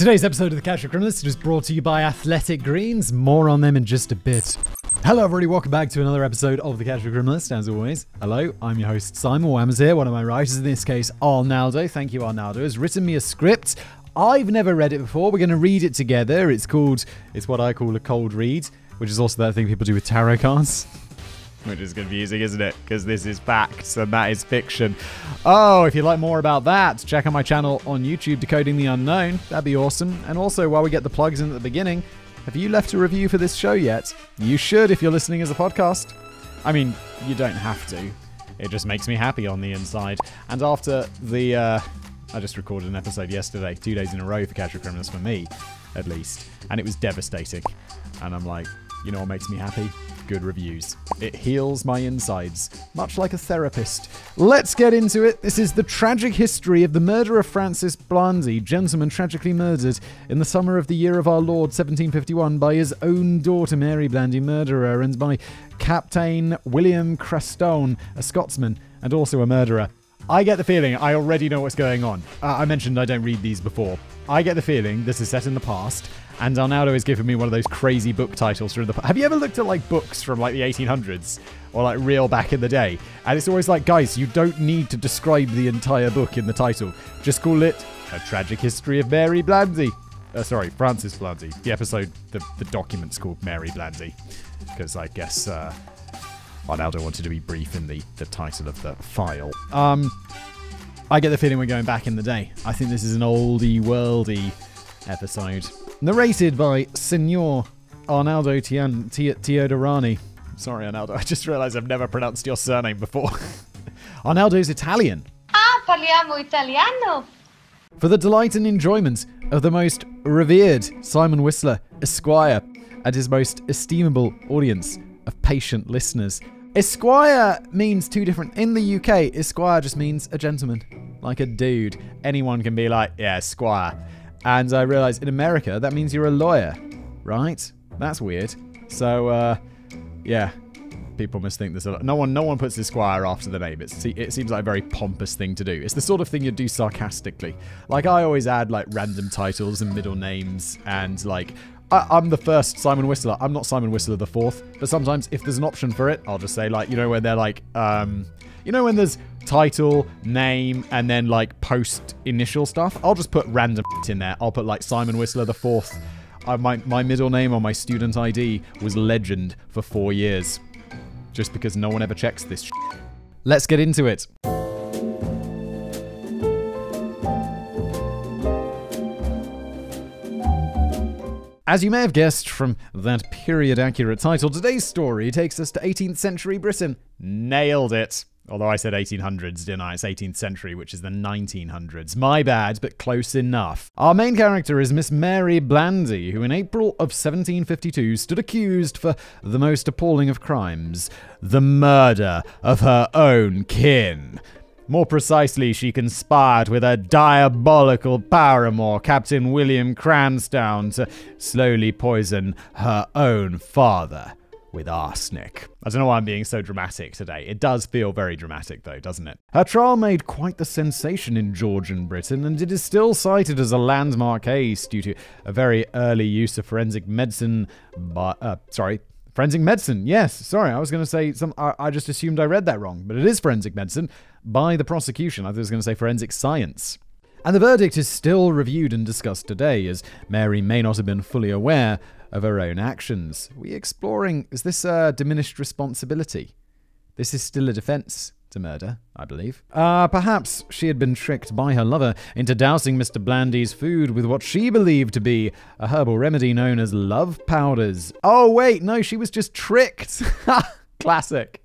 Today's episode of The Casual Criminalist is brought to you by Athletic Greens. More on them in just a bit. Hello, everybody. Welcome back to another episode of The Casual Criminalist. As always, hello. I'm your host, Simon Wams here. One of my writers, in this case, Arnaldo. Thank you, Arnaldo. Has written me a script. I've never read it before. We're going to read it together. It's called, it's what I call a cold read, which is also that thing people do with tarot cards. Which is confusing, isn't it? Because this is facts and that is fiction. Oh, if you'd like more about that, check out my channel on YouTube, Decoding the Unknown. That'd be awesome. And also, while we get the plugs in at the beginning, have you left a review for this show yet? You should if you're listening as a podcast. I mean, you don't have to. It just makes me happy on the inside. And after the, uh, I just recorded an episode yesterday, two days in a row for Casual Criminals for me, at least. And it was devastating. And I'm like, you know what makes me happy? Good reviews. It heals my insides, much like a therapist. Let's get into it. This is the tragic history of the murder of Francis Blandy, gentleman tragically murdered in the summer of the year of our Lord 1751 by his own daughter Mary Blandy, murderer, and by Captain William Cranstoun, a Scotsman and also a murderer. I get the feeling I already know what's going on. Uh, I mentioned I don't read these before. I get the feeling this is set in the past, and Arnaldo is giving me one of those crazy book titles from the. Have you ever looked at like books from like the 1800s or like real back in the day? And it's always like, guys, you don't need to describe the entire book in the title. Just call it A Tragic History of Mary Blandy. Uh, sorry, Francis Blandy. The episode, the, the document's called Mary Blandy. Because I guess uh, Arnaldo wanted to be brief in the, the title of the file. Um, I get the feeling we're going back in the day. I think this is an oldie worldy episode. Narrated by Signor Arnaldo Tian- Ti- Teodorani. Sorry, Arnaldo. I just realized I've never pronounced your surname before. Arnaldo's Italian. Ah, parliamo italiano. For the delight and enjoyment of the most revered Simon Whistler, Esquire, and his most estimable audience of patient listeners. Esquire means two different. In the UK, Esquire just means a gentleman, like a dude. Anyone can be like, yeah, Esquire. And I realized in America, that means you're a lawyer, right? That's weird. So, uh, yeah, people must think there's a no one no one puts esquire after the name it's, it seems like a very pompous thing to do. It's the sort of thing you'd do sarcastically. Like i always add like random titles and middle names and like I, i'm the first simon whistler. I'm not simon whistler the fourth but sometimes if there's an option for it i'll just say like you know where they're like um you know when there's title name and then like post initial stuff i'll just put random in there i'll put like simon whistler the fourth uh, my, my middle name on my student id was legend for four years just because no one ever checks this. Let's get into it. As you may have guessed from that period accurate title, today's story takes us to 18th century Britain. Nailed it. Although I said 1800s, didn't I? It's 18th century, which is the 1900s. My bad, but close enough. Our main character is Miss Mary Blandy, who in April of 1752 stood accused for the most appalling of crimes the murder of her own kin. More precisely, she conspired with her diabolical paramour, Captain William Cranstown, to slowly poison her own father with arsenic. I don't know why I'm being so dramatic today. It does feel very dramatic, though, doesn't it? Her trial made quite the sensation in Georgian Britain, and it is still cited as a landmark case due to a very early use of forensic medicine by, uh, sorry, Forensic medicine, yes. Sorry, I was going to say some. I, I, just assumed I read that wrong, but it is forensic medicine by the prosecution. I was going to say forensic science. And the verdict is still reviewed and discussed today, as Mary may not have been fully aware of her own actions. We exploring is this a diminished responsibility? This is still a defense to murder, I believe. Uh, perhaps she had been tricked by her lover into dousing Mr. Blandy's food with what she believed to be a herbal remedy known as love powders. Oh, wait, no, she was just tricked. Classic.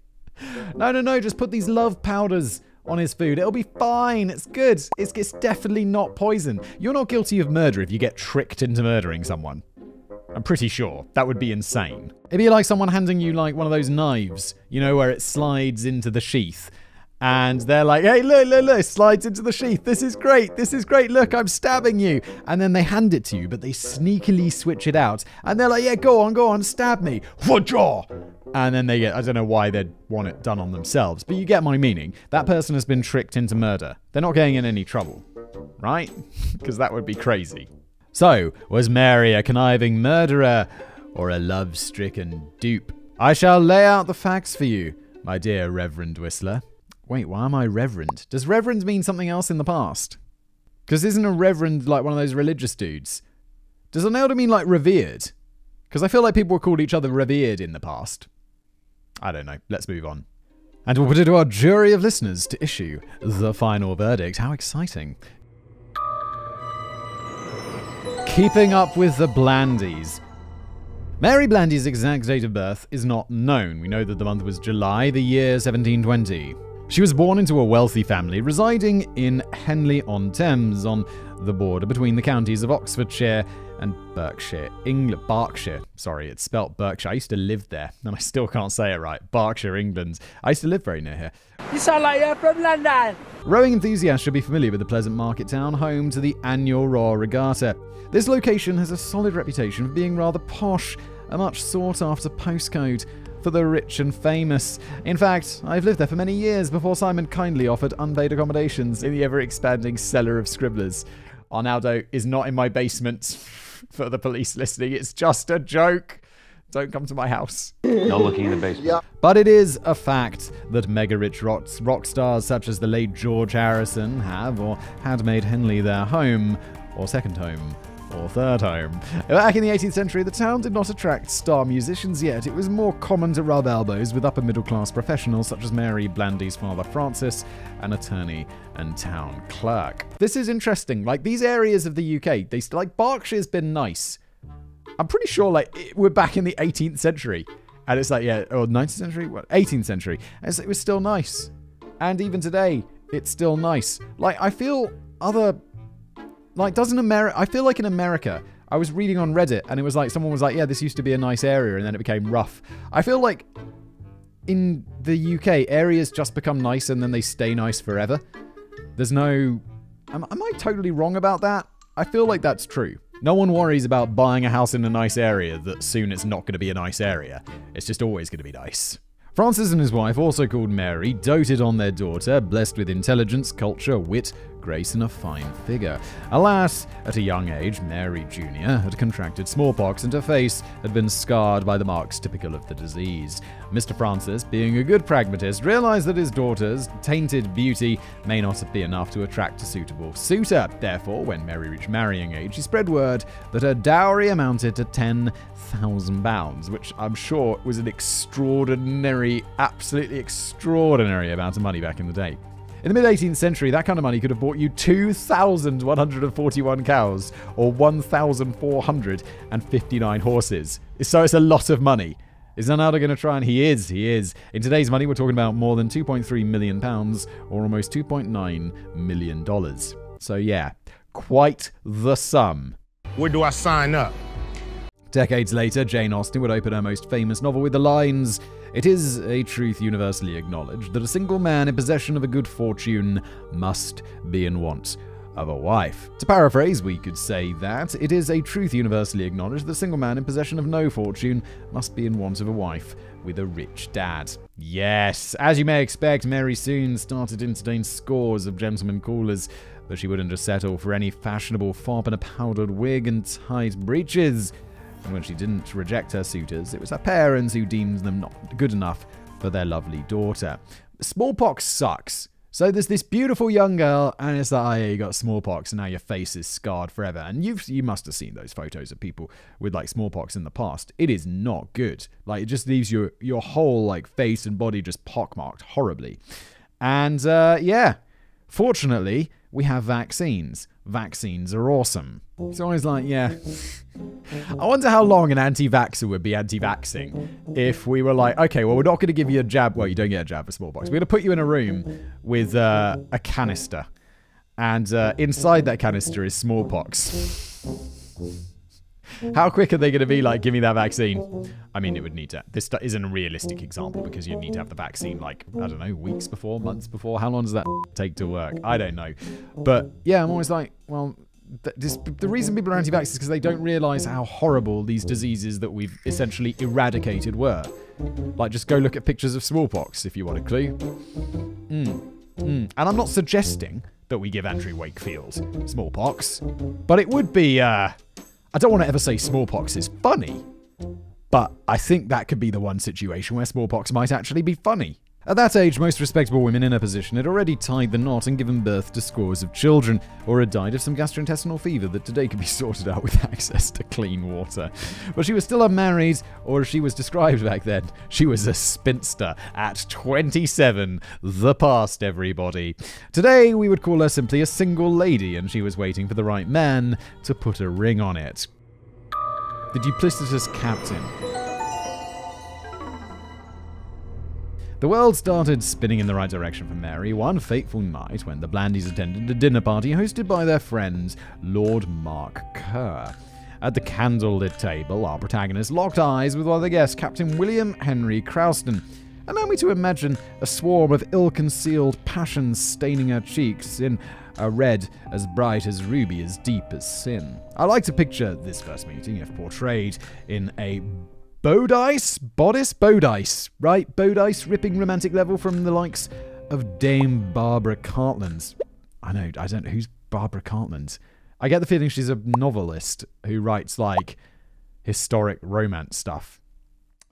No, no, no, just put these love powders on his food. It'll be fine. It's good. It's, it's definitely not poison. You're not guilty of murder if you get tricked into murdering someone. I'm pretty sure. That would be insane. It'd be like someone handing you like one of those knives, you know, where it slides into the sheath. And they're like, hey, look, look, look, slides into the sheath. This is great. This is great. Look, I'm stabbing you. And then they hand it to you, but they sneakily switch it out. And they're like, yeah, go on, go on, stab me. jaw. And then they get, I don't know why they'd want it done on themselves, but you get my meaning. That person has been tricked into murder. They're not getting in any trouble, right? Because that would be crazy. So, was Mary a conniving murderer or a love stricken dupe? I shall lay out the facts for you, my dear Reverend Whistler. Wait, why am I Reverend? Does Reverend mean something else in the past? Because isn't a Reverend like one of those religious dudes? Does Arnaldo mean like revered? Because I feel like people were called each other revered in the past. I don't know. Let's move on. And we'll put it to our jury of listeners to issue the final verdict. How exciting. Keeping up with the Blandys. Mary Blandy's exact date of birth is not known. We know that the month was July, the year 1720. She was born into a wealthy family residing in Henley on Thames, on the border between the counties of Oxfordshire and Berkshire, England. Berkshire, sorry, it's spelt Berkshire. I used to live there, and I still can't say it right. Berkshire, England. I used to live very near here. You sound like you're from London. Rowing enthusiasts should be familiar with the pleasant market town home to the annual Royal Regatta. This location has a solid reputation for being rather posh, a much sought after postcode for the rich and famous. In fact, I've lived there for many years before Simon kindly offered unpaid accommodations in the ever expanding cellar of Scribblers. Arnaldo is not in my basement for the police listening. It's just a joke. Don't come to my house. No looking in the basement. But it is a fact that mega rich rock, rock stars such as the late George Harrison have or had made Henley their home, or second home, or third home. Back in the 18th century, the town did not attract star musicians yet. It was more common to rub elbows with upper middle class professionals such as Mary Blandy's father Francis, an attorney and town clerk. This is interesting. Like these areas of the UK, they like Berkshire's been nice. I'm pretty sure like it, we're back in the 18th century. And it's like, yeah, or 19th century? What? 18th century. And it was still nice. And even today, it's still nice. Like, I feel other like, doesn't America? I feel like in America, I was reading on Reddit and it was like someone was like, "Yeah, this used to be a nice area," and then it became rough. I feel like in the UK, areas just become nice and then they stay nice forever. There's no. Am, am I totally wrong about that? I feel like that's true. No one worries about buying a house in a nice area that soon it's not going to be a nice area. It's just always going to be nice. Francis and his wife, also called Mary, doted on their daughter, blessed with intelligence, culture, wit, grace, and a fine figure. Alas, at a young age, Mary Jr. had contracted smallpox and her face had been scarred by the marks typical of the disease. Mr. Francis, being a good pragmatist, realized that his daughter's tainted beauty may not be enough to attract a suitable suitor. Therefore, when Mary reached marrying age, he spread word that her dowry amounted to £10,000, which I'm sure was an extraordinary, absolutely extraordinary amount of money back in the day. In the mid 18th century, that kind of money could have bought you 2,141 cows or 1,459 horses. So it's a lot of money. Is Arnaldo going to try and he is, he is. In today's money, we're talking about more than 2.3 million pounds or almost 2.9 million dollars. So yeah, quite the sum. Where do I sign up? Decades later, Jane Austen would open her most famous novel with the lines it is a truth universally acknowledged that a single man in possession of a good fortune must be in want of a wife. To paraphrase, we could say that it is a truth universally acknowledged that a single man in possession of no fortune must be in want of a wife with a rich dad. Yes, as you may expect, Mary soon started entertaining scores of gentlemen callers, but she wouldn't just settle for any fashionable fop in a powdered wig and tight breeches. And when she didn't reject her suitors, it was her parents who deemed them not good enough for their lovely daughter. Smallpox sucks. So there's this beautiful young girl, and it's like, oh yeah, you got smallpox, and now your face is scarred forever. And you've you must have seen those photos of people with like smallpox in the past. It is not good. Like it just leaves your your whole like face and body just pockmarked horribly. And uh, yeah, fortunately, we have vaccines vaccines are awesome. It's always like, yeah. I wonder how long an anti vaxxer would be anti vaxxing if we were like, okay, well, we're not going to give you a jab. Well, you don't get a jab for smallpox. We're going to put you in a room with uh, a canister. And uh, inside that canister is smallpox. How quick are they going to be like, give me that vaccine? I mean, it would need to. This isn't a realistic example because you'd need to have the vaccine like, I don't know, weeks before, months before. How long does that take to work? I don't know. But yeah, I'm always like, well, this, the reason people are anti vax is because they don't realize how horrible these diseases that we've essentially eradicated were. Like, just go look at pictures of smallpox if you want a clue. Mm. Mm. And I'm not suggesting that we give Andrew Wakefield smallpox, but it would be, uh, I don't want to ever say smallpox is funny, but I think that could be the one situation where smallpox might actually be funny. At that age, most respectable women in her position had already tied the knot and given birth to scores of children, or had died of some gastrointestinal fever that today could be sorted out with access to clean water. But she was still unmarried, or as she was described back then, she was a spinster at 27. The past, everybody. Today, we would call her simply a single lady, and she was waiting for the right man to put a ring on it. The duplicitous captain. The world started spinning in the right direction for Mary one fateful night when the Blandys attended a dinner party hosted by their friend, Lord Mark Kerr. At the candlelit table, our protagonist locked eyes with one of the guests, Captain William Henry Crouston. Allow me to imagine a swarm of ill concealed passions staining her cheeks in a red as bright as ruby, as deep as sin. I like to picture this first meeting, if portrayed in a Bodice? Bodice? Bodice, right? Bodice ripping romantic level from the likes of Dame Barbara Cartland. I know, I don't know. Who's Barbara Cartland? I get the feeling she's a novelist who writes like historic romance stuff.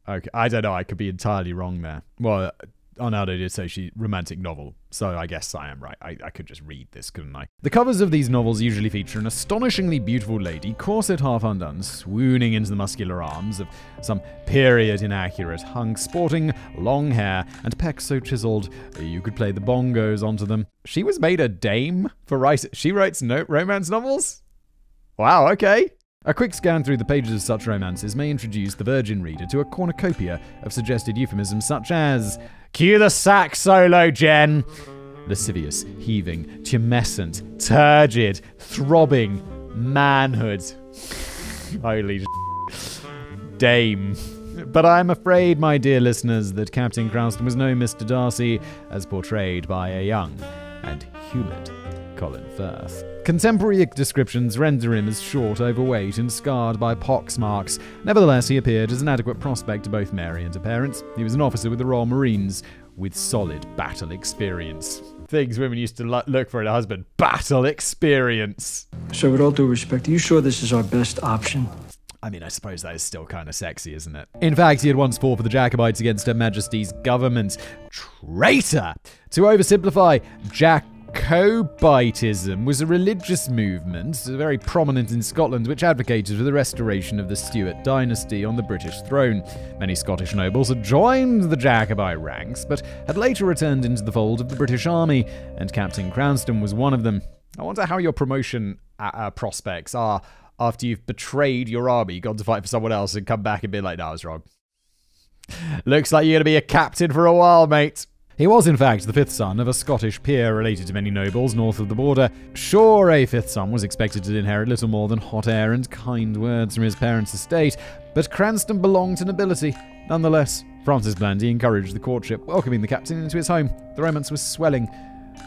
Okay, I don't know. I could be entirely wrong there. Well, Arnaldo did say she romantic novel, so I guess I am right. I, I could just read this, couldn't I? The covers of these novels usually feature an astonishingly beautiful lady, corset half undone, swooning into the muscular arms of some period inaccurate hunk, sporting long hair and pecs so chiseled you could play the bongos onto them. She was made a dame for writing. She writes no romance novels. Wow. Okay. A quick scan through the pages of such romances may introduce the virgin reader to a cornucopia of suggested euphemisms such as Cue the sax solo, Jen! Lascivious, heaving, tumescent, turgid, throbbing, manhood. Holy dame. But I'm afraid, my dear listeners, that Captain Crouston was no Mr. Darcy, as portrayed by a young and humid Colin Firth. Contemporary descriptions render him as short, overweight, and scarred by pox marks. Nevertheless, he appeared as an adequate prospect to both Mary and her parents. He was an officer with the Royal Marines with solid battle experience. Things women used to look for in a husband battle experience. So, with all due respect, are you sure this is our best option? I mean, I suppose that is still kind of sexy, isn't it? In fact, he had once fought for the Jacobites against Her Majesty's government. Traitor! To oversimplify, Jack Jacobitism was a religious movement, very prominent in Scotland, which advocated for the restoration of the Stuart dynasty on the British throne. Many Scottish nobles had joined the Jacobite ranks, but had later returned into the fold of the British Army, and Captain Crouston was one of them. I wonder how your promotion uh, uh prospects are after you've betrayed your army, gone to fight for someone else, and come back and be like, no, I was wrong. Looks like you're going to be a captain for a while, mate. He was, in fact, the fifth son of a Scottish peer related to many nobles north of the border. Sure, a fifth son was expected to inherit little more than hot air and kind words from his parents' estate, but Cranston belonged to nobility. Nonetheless, Francis Blandy encouraged the courtship, welcoming the captain into his home. The romance was swelling,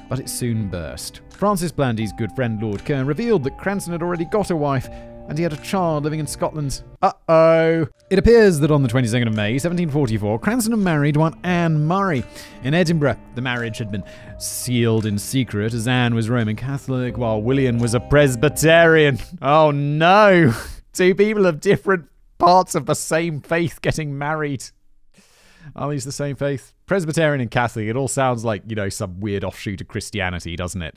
but it soon burst. Francis Blandy's good friend Lord Kerr revealed that Cranston had already got a wife, and he had a child living in Scotland. Uh oh. It appears that on the 22nd of May, 1744, Cranston married one Anne Murray in Edinburgh. The marriage had been sealed in secret as Anne was Roman Catholic while William was a Presbyterian. Oh no! Two people of different parts of the same faith getting married. Are these the same faith? Presbyterian and Catholic, it all sounds like, you know, some weird offshoot of Christianity, doesn't it?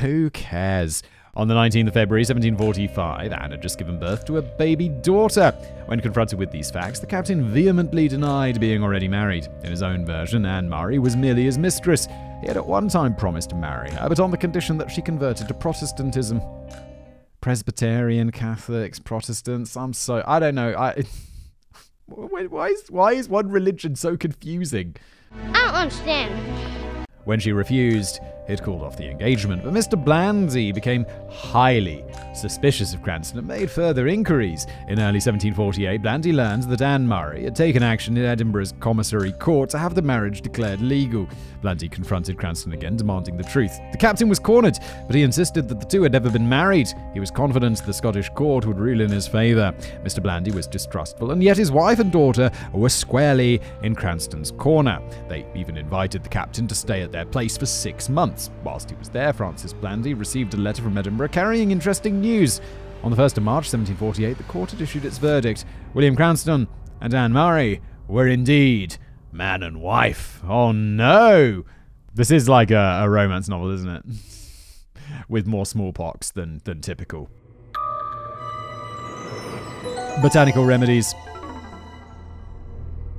Who cares? On the 19th of February 1745, Anne had just given birth to a baby daughter. When confronted with these facts, the captain vehemently denied being already married. In his own version, Anne Murray was merely his mistress. He had at one time promised to marry her, but on the condition that she converted to Protestantism. Presbyterian, Catholics, Protestants, I'm so. I don't know. I. Why is, why is one religion so confusing? I don't understand. When she refused, it called off the engagement, but Mr. Blandy became highly suspicious of Cranston and made further inquiries. In early 1748, Blandy learned that Anne Murray had taken action in Edinburgh's commissary court to have the marriage declared legal. Blandy confronted Cranston again, demanding the truth. The captain was cornered, but he insisted that the two had never been married. He was confident the Scottish court would rule in his favour. Mr. Blandy was distrustful, and yet his wife and daughter were squarely in Cranston's corner. They even invited the captain to stay at their place for six months months. Whilst he was there, Francis Blandy received a letter from Edinburgh carrying interesting news. On the 1st of March 1748, the court had issued its verdict. William Cranston and Anne Murray were indeed man and wife. Oh no! This is like a, a romance novel, isn't it? With more smallpox than, than typical. Botanical remedies.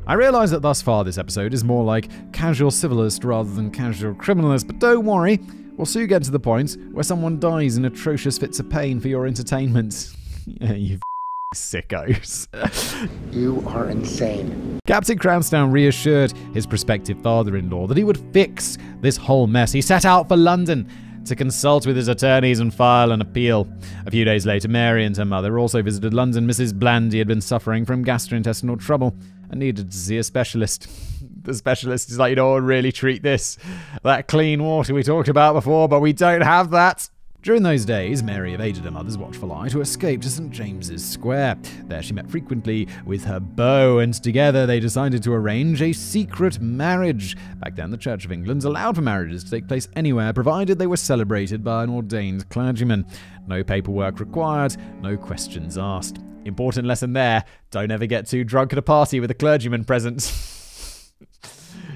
I realise that thus far this episode is more like casual civilist rather than casual criminalist, but don't worry, we'll soon get to the point where someone dies in atrocious fits of pain for your entertainment. yeah, you sickos. You are insane. Captain Cranston reassured his prospective father in law that he would fix this whole mess. He set out for London to consult with his attorneys and file an appeal. A few days later, Mary and her mother also visited London. Mrs. Blandy had been suffering from gastrointestinal trouble and needed to see a specialist. The specialist is like, you don't really treat this. That clean water we talked about before, but we don't have that. During those days, Mary evaded her mother's watchful eye to escape to St. James's Square. There she met frequently with her beau, and together they decided to arrange a secret marriage. Back then, the Church of England allowed for marriages to take place anywhere, provided they were celebrated by an ordained clergyman. No paperwork required, no questions asked. Important lesson there don't ever get too drunk at a party with a clergyman present.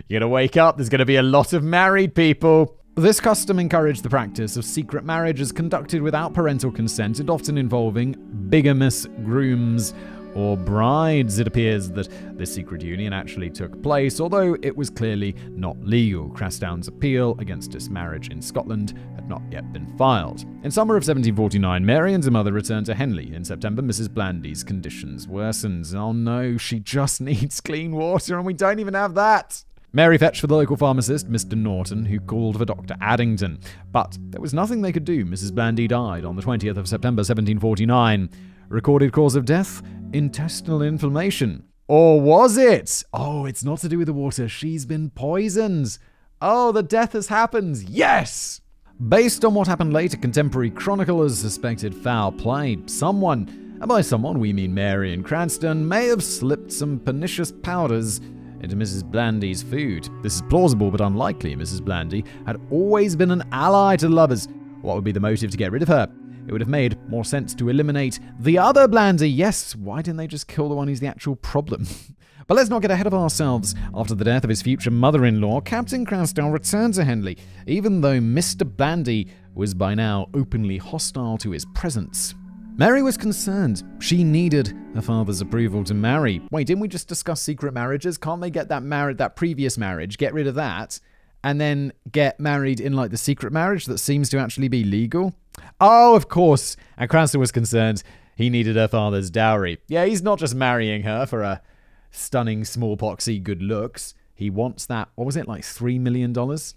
You're gonna wake up, there's gonna be a lot of married people. This custom encouraged the practice of secret marriages conducted without parental consent and often involving bigamous grooms or brides. It appears that this secret union actually took place, although it was clearly not legal. Cranston's appeal against this marriage in Scotland had not yet been filed. In summer of 1749, Mary and her mother returned to Henley. In September, Mrs. Blandy's conditions worsened. Oh no, she just needs clean water, and we don't even have that. Mary fetched for the local pharmacist, Mr. Norton, who called for Dr. Addington. But there was nothing they could do. Mrs. Blandy died on the 20th of September 1749. Recorded cause of death? Intestinal inflammation. Or was it? Oh, it's not to do with the water. She's been poisoned. Oh, the death has happened. Yes! Based on what happened later, contemporary chroniclers suspected foul play. Someone, and by someone we mean Mary and Cranston, may have slipped some pernicious powders into Mrs. Blandy's food. This is plausible but unlikely. Mrs. Blandy had always been an ally to the lovers. What would be the motive to get rid of her? It would have made more sense to eliminate the other Blandy. Yes, why didn't they just kill the one who's the actual problem? but let's not get ahead of ourselves. After the death of his future mother in law, Captain Cranston returned to Henley, even though Mr. Blandy was by now openly hostile to his presence. Mary was concerned. She needed her father's approval to marry. Wait, didn't we just discuss secret marriages? Can't they get that married that previous marriage, get rid of that, and then get married in like the secret marriage that seems to actually be legal? Oh, of course. And Cranston was concerned he needed her father's dowry. Yeah, he's not just marrying her for a stunning smallpoxy good looks. He wants that. What was it like three million dollars?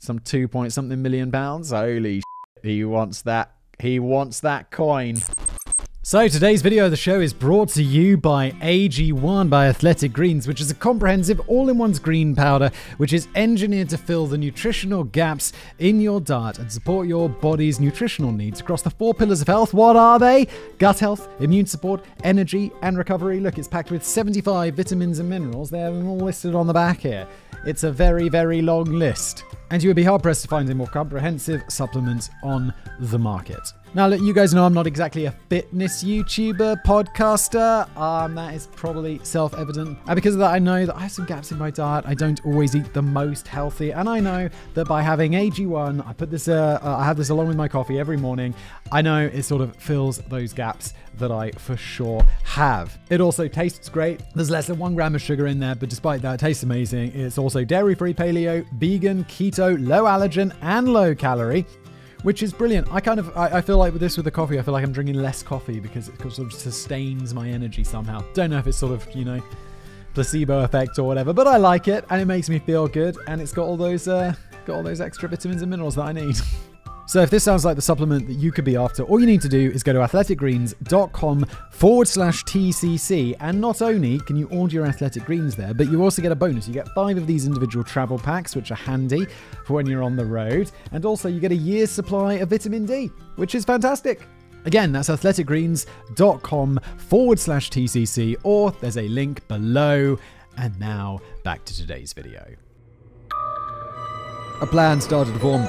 Some two point something million pounds. Holy! Shit, he wants that he wants that coin. So today's video of the show is brought to you by AG1 by Athletic Greens, which is a comprehensive all-in-one's green powder which is engineered to fill the nutritional gaps in your diet and support your body's nutritional needs across the four pillars of health. What are they? Gut health, immune support, energy, and recovery. Look, it's packed with 75 vitamins and minerals. They're all listed on the back here. It's a very, very long list. And you would be hard pressed to find a more comprehensive supplement on the market. Now, you guys know I'm not exactly a fitness YouTuber, podcaster. Um, that is probably self evident. And because of that, I know that I have some gaps in my diet. I don't always eat the most healthy. And I know that by having AG1, I put this, uh, uh, I have this along with my coffee every morning. I know it sort of fills those gaps that I for sure have. It also tastes great. There's less than one gram of sugar in there, but despite that, it tastes amazing. It's also dairy free, paleo, vegan, keto, low allergen, and low calorie which is brilliant. I kind of I, I, feel like with this with the coffee, I feel like I'm drinking less coffee because it sort of sustains my energy somehow. Don't know if it's sort of you know placebo effect or whatever, but I like it and it makes me feel good and it's got all those uh, got all those extra vitamins and minerals that I need. So if this sounds like the supplement that you could be after, all you need to do is go to athleticgreens.com forward slash TCC. And not only can you order your athletic greens there, but you also get a bonus. You get five of these individual travel packs, which are handy for when you're on the road. And also you get a year's supply of vitamin D, which is fantastic. Again, that's athleticgreens.com forward slash TCC, or there's a link below. And now back to today's video. A plan started to form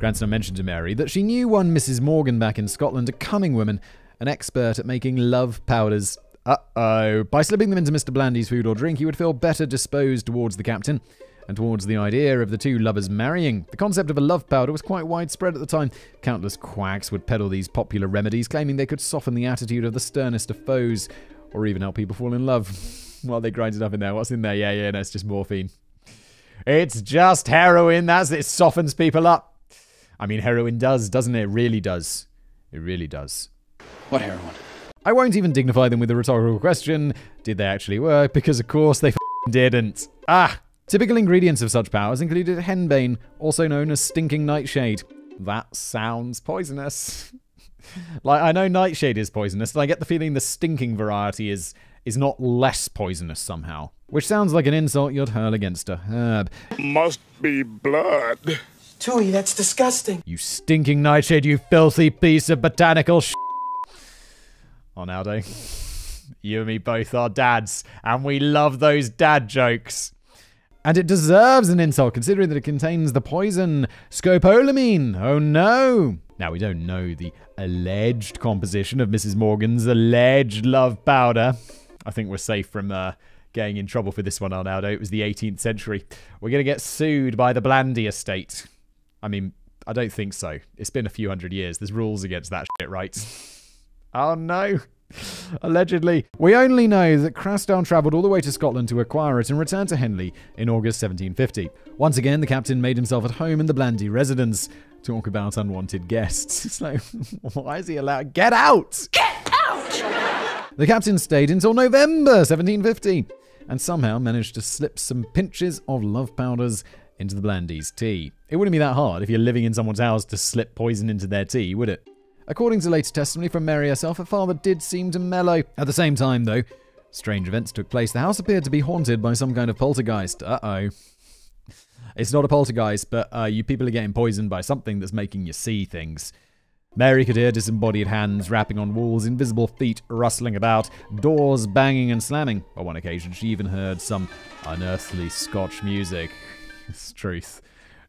Cranston mentioned to Mary that she knew one Mrs. Morgan back in Scotland, a cunning woman, an expert at making love powders. Uh oh. By slipping them into Mr. Blandy's food or drink, he would feel better disposed towards the captain and towards the idea of the two lovers marrying. The concept of a love powder was quite widespread at the time. Countless quacks would peddle these popular remedies, claiming they could soften the attitude of the sternest of foes, or even help people fall in love. While they grind it up in there. What's in there? Yeah, yeah, no, it's just morphine. It's just heroin. That's it. Softens people up. I mean, heroin does, doesn't it? It really does. It really does. What heroin? I won't even dignify them with a rhetorical question. Did they actually work? Because of course they f- didn't. Ah! Typical ingredients of such powers included henbane, also known as stinking nightshade. That sounds poisonous. like I know nightshade is poisonous, but I get the feeling the stinking variety is is not less poisonous somehow. Which sounds like an insult you'd hurl against a herb. Must be blood. Tui, that's disgusting. You stinking nightshade, you filthy piece of botanical sh. Oh, Aldo. You and me both are dads, and we love those dad jokes. And it deserves an insult considering that it contains the poison scopolamine. Oh no! Now, we don't know the alleged composition of Mrs. Morgan's alleged love powder. I think we're safe from uh, getting in trouble for this one, Arnaldo. It was the 18th century. We're going to get sued by the Blandy estate. I mean, I don't think so. It's been a few hundred years. There's rules against that shit, right? oh no. Allegedly. We only know that Cranstoun travelled all the way to Scotland to acquire it and returned to Henley in August 1750. Once again, the captain made himself at home in the Blandy residence. Talk about unwanted guests. It's like, why is he allowed? Get out! Get out! The captain stayed until November 1750 and somehow managed to slip some pinches of love powders into the Blandy's tea. It wouldn't be that hard if you're living in someone's house to slip poison into their tea, would it? According to later testimony from Mary herself, her father did seem to mellow. At the same time, though, strange events took place. The house appeared to be haunted by some kind of poltergeist. Uh oh. It's not a poltergeist, but uh, you people are getting poisoned by something that's making you see things. Mary could hear disembodied hands rapping on walls, invisible feet rustling about, doors banging and slamming. On one occasion, she even heard some unearthly Scotch music. Truth.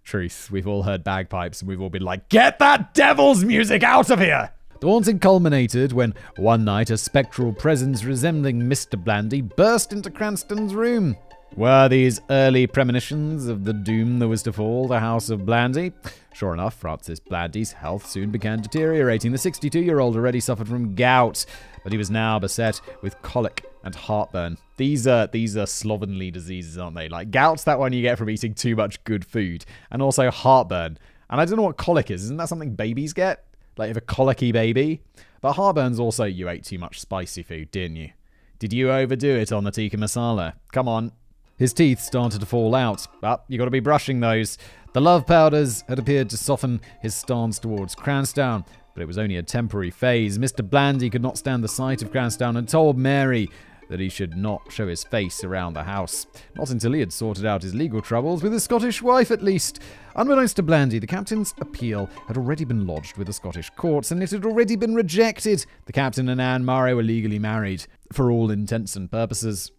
Truth. We've all heard bagpipes and we've all been like, get that devil's music out of here! The haunting culminated when one night a spectral presence resembling Mr. Blandy burst into Cranston's room. Were these early premonitions of the doom that was to fall the House of Blandy? Sure enough, Francis Blandy's health soon began deteriorating. The 62 year old already suffered from gout, but he was now beset with colic and heartburn. These are these are slovenly diseases, aren't they? Like gout's that one you get from eating too much good food, and also heartburn. And I don't know what colic is. Isn't that something babies get? Like if a colicky baby? But heartburn's also you ate too much spicy food, didn't you? Did you overdo it on the tikka masala? Come on, his teeth started to fall out, but you gotta be brushing those. The love powders had appeared to soften his stance towards Cranstown, but it was only a temporary phase. Mr. Blandy could not stand the sight of Cranstown and told Mary that he should not show his face around the house. Not until he had sorted out his legal troubles with his Scottish wife, at least. Unbeknownst to Blandy, the captain's appeal had already been lodged with the Scottish courts, and it had already been rejected. The captain and Anne Murray were legally married, for all intents and purposes.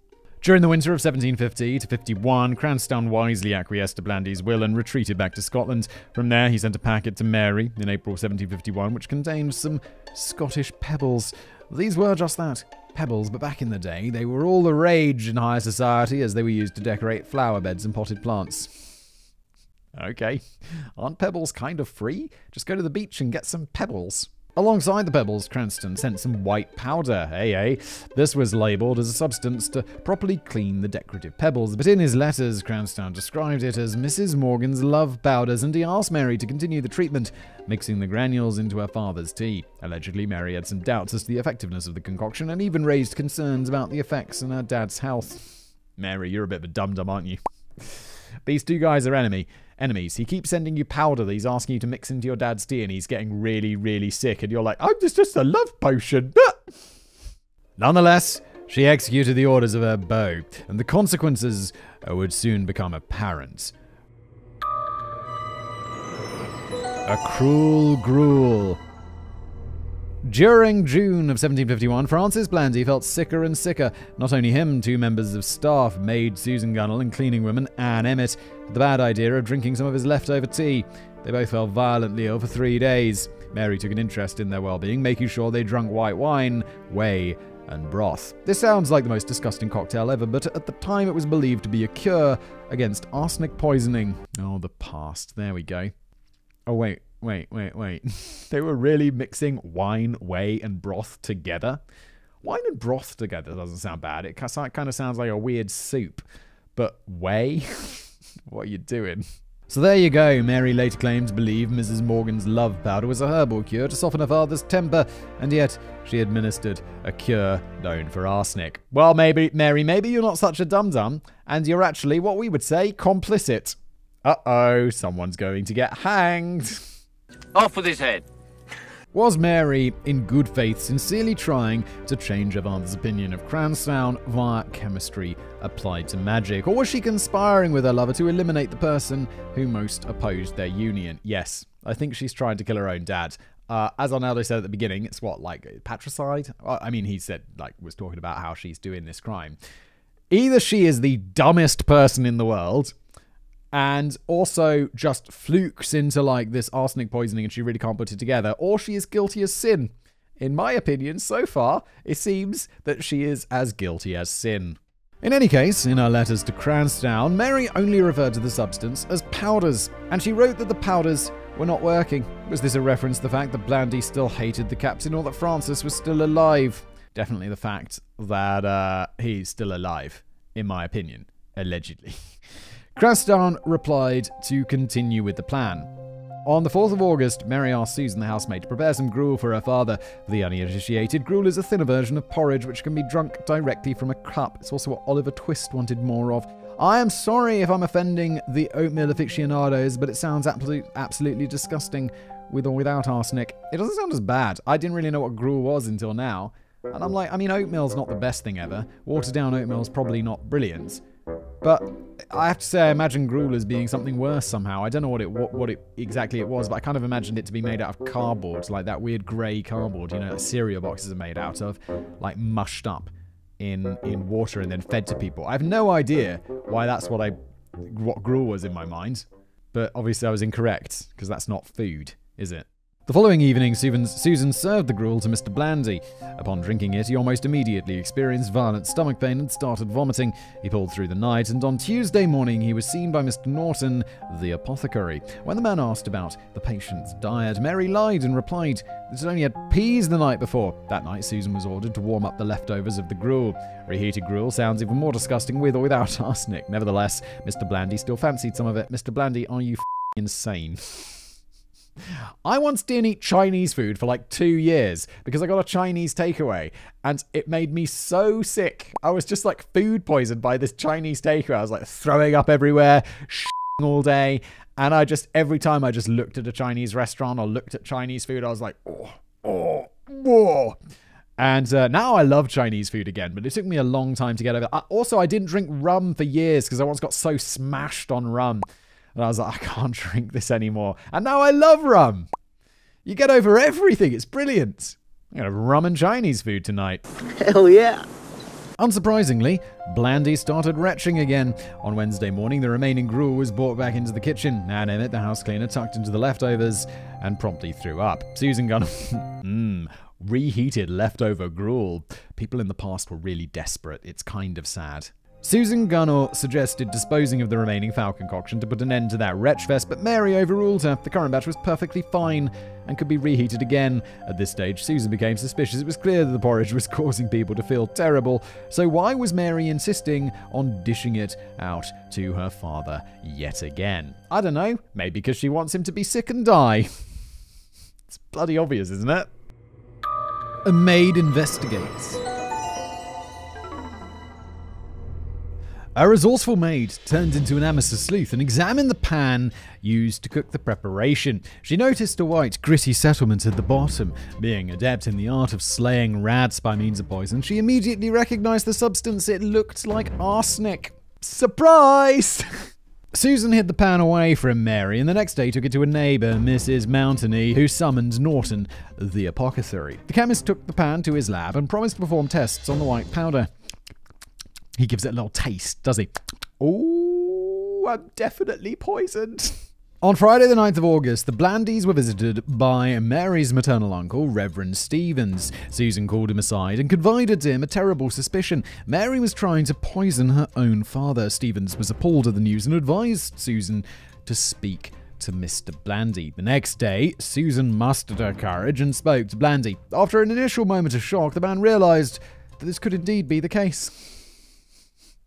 During the winter of 1750 to 51, Cranstoun wisely acquiesced to Blandy's will and retreated back to Scotland. From there, he sent a packet to Mary in April 1751, which contained some Scottish pebbles. These were just that pebbles, but back in the day, they were all the rage in higher society as they were used to decorate flower beds and potted plants. Okay. Aren't pebbles kind of free? Just go to the beach and get some pebbles. Alongside the pebbles, Cranston sent some white powder, AA. This was labelled as a substance to properly clean the decorative pebbles, but in his letters, Cranston described it as Mrs. Morgan's love powders, and he asked Mary to continue the treatment, mixing the granules into her father's tea. Allegedly, Mary had some doubts as to the effectiveness of the concoction, and even raised concerns about the effects on her dad's health. Mary, you're a bit of a dum dum, aren't you? These two guys are enemy enemies. He keeps sending you powder that he's asking you to mix into your dad's tea, and he's getting really, really sick. And you're like, oh, it's just a love potion. Nonetheless, she executed the orders of her beau, and the consequences uh, would soon become apparent. A cruel gruel during June of 1751, Francis Blandy felt sicker and sicker. Not only him, two members of staff, maid Susan Gunnell and cleaning woman Anne Emmett, had the bad idea of drinking some of his leftover tea. They both fell violently ill for three days. Mary took an interest in their well being, making sure they drank white wine, whey, and broth. This sounds like the most disgusting cocktail ever, but at the time it was believed to be a cure against arsenic poisoning. Oh, the past. There we go. Oh, wait, wait, wait, wait. they were really mixing wine, whey, and broth together? Wine and broth together doesn't sound bad. It kind of sounds like a weird soup. But whey? what are you doing? So there you go. Mary later claimed to believe Mrs. Morgan's love powder was a herbal cure to soften her father's temper, and yet she administered a cure known for arsenic. Well, maybe, Mary, maybe you're not such a dum dum, and you're actually what we would say complicit. Uh oh, someone's going to get hanged. Off with his head. Was Mary, in good faith, sincerely trying to change her father's opinion of Cranstown via chemistry applied to magic? Or was she conspiring with her lover to eliminate the person who most opposed their union? Yes, I think she's trying to kill her own dad. Uh, as Arnaldo said at the beginning, it's what, like patricide? I mean, he said, like, was talking about how she's doing this crime. Either she is the dumbest person in the world, and also just flukes into like this arsenic poisoning and she really can't put it together, or she is guilty as sin. In my opinion, so far, it seems that she is as guilty as sin. In any case, in her letters to Cranstown, Mary only referred to the substance as powders, and she wrote that the powders were not working. Was this a reference to the fact that Blandy still hated the captain or that Francis was still alive? Definitely the fact that uh, he's still alive, in my opinion, allegedly. Cranstown replied to continue with the plan. On the 4th of August, Mary asked Susan, the housemaid, to prepare some gruel for her father. For the uninitiated, gruel is a thinner version of porridge which can be drunk directly from a cup. It's also what Oliver Twist wanted more of. I am sorry if I'm offending the oatmeal aficionados, but it sounds absolute, absolutely disgusting with or without arsenic. It doesn't sound as bad. I didn't really know what gruel was until now. And I'm like, I mean, oatmeal's not the best thing ever. Watered down oatmeal's probably not brilliant. But I have to say, I imagine gruel as being something worse somehow. I don't know what it what, what it exactly it was, but I kind of imagined it to be made out of cardboard, like that weird grey cardboard, you know, that cereal boxes are made out of, like mushed up in in water and then fed to people. I have no idea why that's what I what gruel was in my mind, but obviously I was incorrect because that's not food, is it? The following evening, Susan served the gruel to Mr. Blandy. Upon drinking it, he almost immediately experienced violent stomach pain and started vomiting. He pulled through the night, and on Tuesday morning, he was seen by Mr. Norton, the apothecary. When the man asked about the patient's diet, Mary lied and replied that it only had peas the night before. That night, Susan was ordered to warm up the leftovers of the gruel. Reheated gruel sounds even more disgusting with or without arsenic. Nevertheless, Mr. Blandy still fancied some of it. Mr. Blandy, are you insane? I once didn't eat Chinese food for like two years because I got a Chinese takeaway and it made me so sick. I was just like food poisoned by this Chinese takeaway. I was like throwing up everywhere, all day. And I just, every time I just looked at a Chinese restaurant or looked at Chinese food, I was like, oh, oh, oh. And uh, now I love Chinese food again, but it took me a long time to get over. Also, I didn't drink rum for years because I once got so smashed on rum and I was like, I can't drink this anymore. And now I love rum. You get over everything. It's brilliant. I'm going to have rum and Chinese food tonight. Hell yeah. Unsurprisingly, Blandy started retching again. On Wednesday morning, the remaining gruel was brought back into the kitchen, and Emmett, the house cleaner, tucked into the leftovers and promptly threw up. Susan Gunn, mmm, reheated leftover gruel. People in the past were really desperate. It's kind of sad. Susan Gunnell suggested disposing of the remaining foul concoction to put an end to that wretch fest, but Mary overruled her. The current batch was perfectly fine and could be reheated again. At this stage, Susan became suspicious. It was clear that the porridge was causing people to feel terrible, so why was Mary insisting on dishing it out to her father yet again? I don't know. Maybe because she wants him to be sick and die. it's bloody obvious, isn't it? A maid investigates. A resourceful maid turned into an amateur sleuth and examined the pan used to cook the preparation. She noticed a white, gritty settlement at the bottom. Being adept in the art of slaying rats by means of poison, she immediately recognized the substance. It looked like arsenic. Surprise! Susan hid the pan away from Mary and the next day took it to a neighbour, Mrs. Mountney, who summoned Norton, the apothecary. The chemist took the pan to his lab and promised to perform tests on the white powder. He gives it a little taste, does he? Oh, I'm definitely poisoned. On Friday, the 9th of August, the Blandys were visited by Mary's maternal uncle, Reverend Stevens. Susan called him aside and confided to him a terrible suspicion. Mary was trying to poison her own father. Stevens was appalled at the news and advised Susan to speak to Mr. Blandy. The next day, Susan mustered her courage and spoke to Blandy. After an initial moment of shock, the man realized that this could indeed be the case.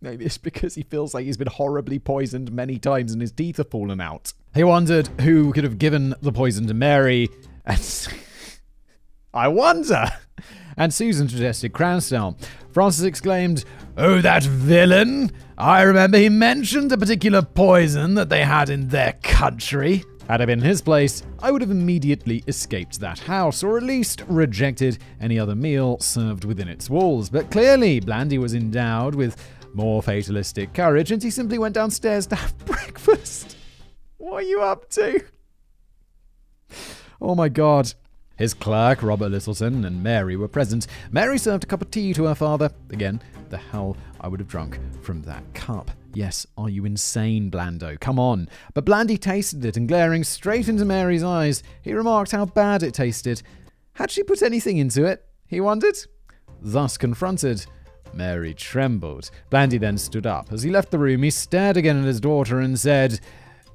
It's because he feels like he's been horribly poisoned many times and his teeth have fallen out. He wondered who could have given the poison to Mary, and I wonder. And Susan suggested Cranstoun. Francis exclaimed, Oh, that villain! I remember he mentioned a particular poison that they had in their country. Had I been in his place, I would have immediately escaped that house, or at least rejected any other meal served within its walls. But clearly, Blandy was endowed with more fatalistic courage, and he simply went downstairs to have breakfast. What are you up to? Oh my god. His clerk, Robert Littleton, and Mary were present. Mary served a cup of tea to her father. Again, the hell I would have drunk from that cup. Yes, are you insane, Blando? Come on. But Blandy tasted it, and glaring straight into Mary's eyes, he remarked how bad it tasted. Had she put anything into it? He wondered. Thus confronted, Mary trembled. Blandy then stood up. As he left the room, he stared again at his daughter and said,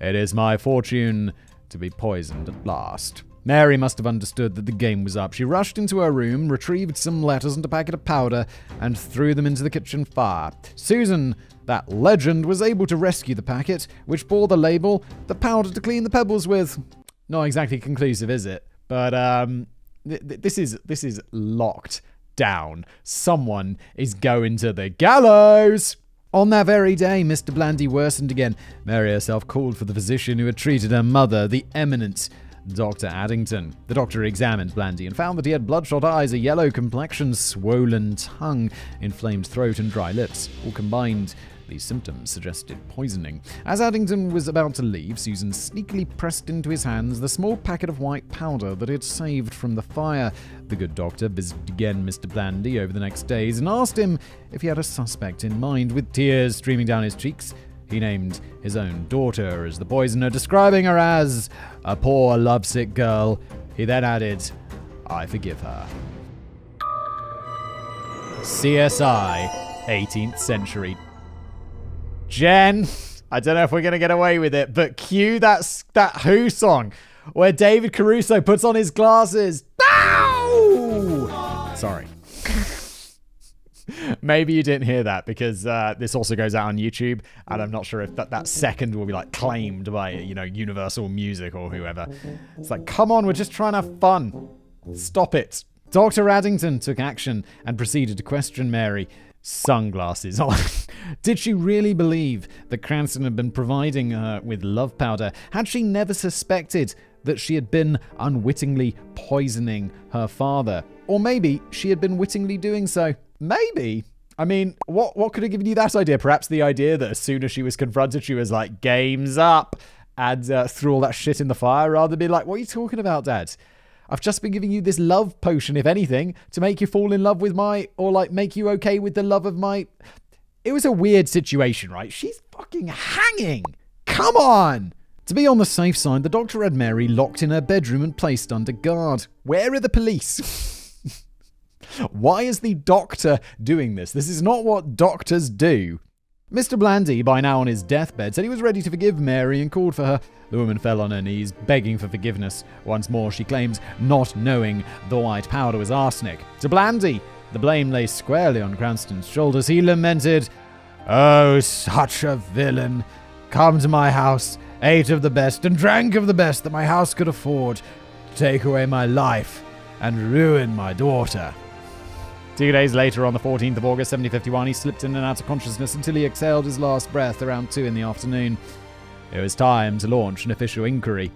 It is my fortune to be poisoned at last. Mary must have understood that the game was up. She rushed into her room, retrieved some letters and a packet of powder, and threw them into the kitchen fire. Susan, that legend, was able to rescue the packet, which bore the label, the powder to clean the pebbles with. Not exactly conclusive, is it? But um, th- th- this is this is locked down. Someone is going to the gallows. On that very day, Mr. Blandy worsened again. Mary herself called for the physician who had treated her mother, the eminent Dr. Addington. The doctor examined Blandy and found that he had bloodshot eyes, a yellow complexion, swollen tongue, inflamed throat, and dry lips, all combined these symptoms suggested poisoning. As Addington was about to leave, Susan sneakily pressed into his hands the small packet of white powder that he had saved from the fire. The good doctor visited again Mr. Blandy over the next days and asked him if he had a suspect in mind. With tears streaming down his cheeks, he named his own daughter as the poisoner, describing her as a poor, lovesick girl. He then added, I forgive her. CSI, 18th century. Jen, I don't know if we're going to get away with it, but cue that, that Who song where David Caruso puts on his glasses. Sorry. Maybe you didn't hear that because uh, this also goes out on YouTube, and I'm not sure if that, that second will be like claimed by you know Universal Music or whoever. It's like, come on, we're just trying to have fun. Stop it. Dr. Addington took action and proceeded to question Mary. Sunglasses on. Did she really believe that Cranstoun had been providing her with love powder? Had she never suspected that she had been unwittingly poisoning her father? Or maybe she had been wittingly doing so. Maybe. I mean, what what could have given you that idea? Perhaps the idea that as soon as she was confronted, she was like, "Game's up," and uh, threw all that shit in the fire, rather than be like, "What are you talking about, Dad? I've just been giving you this love potion, if anything, to make you fall in love with my, or like make you okay with the love of my." It was a weird situation, right? She's fucking hanging. Come on. To be on the safe side, the doctor had Mary locked in her bedroom and placed under guard. Where are the police? Why is the doctor doing this? This is not what doctors do. Mr. Blandy, by now on his deathbed, said he was ready to forgive Mary and called for her. The woman fell on her knees, begging for forgiveness. Once more, she claims not knowing the white powder was arsenic. To Blandy, the blame lay squarely on Cranstoun's shoulders. He lamented, Oh, such a villain! Come to my house, ate of the best and drank of the best that my house could afford, to take away my life and ruin my daughter. Two days later, on the 14th of August 1751, he slipped in and out of consciousness until he exhaled his last breath around 2 in the afternoon. It was time to launch an official inquiry.